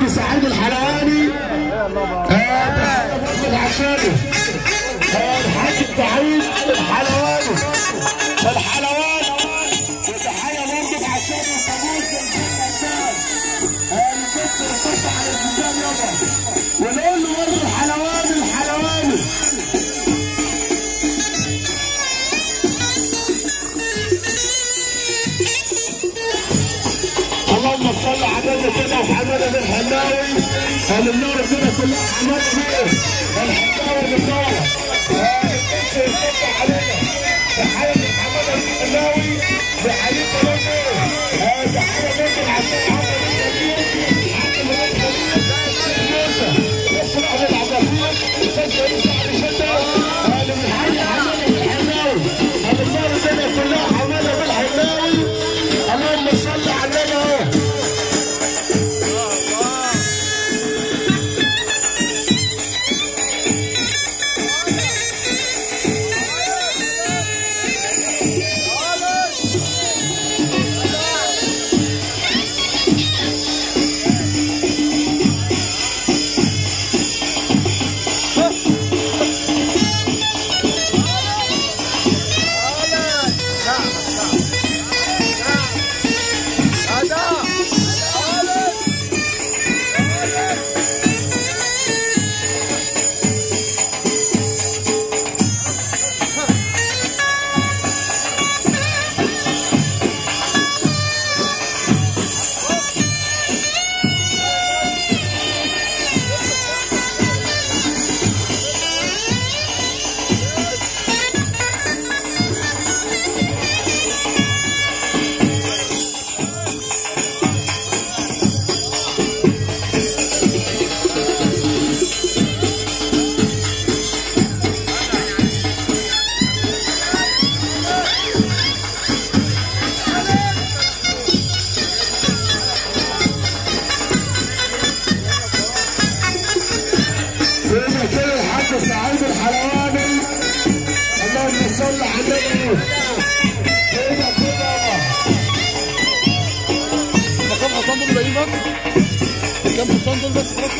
الحاج سعيد الحلقاني العشاري الحاج سعيد الحلواني الحلوان وتحيه برضه لعشاري وكابوس البيت على الجزام يابا محمد حمد الحلاوي النور كده كلها حمد الحلاوي الرئيس سعيد الحلواني اللهم صل على النبي سيدنا كده كم حصان دول باقيين بس؟ كم حصان دول بس خلاص؟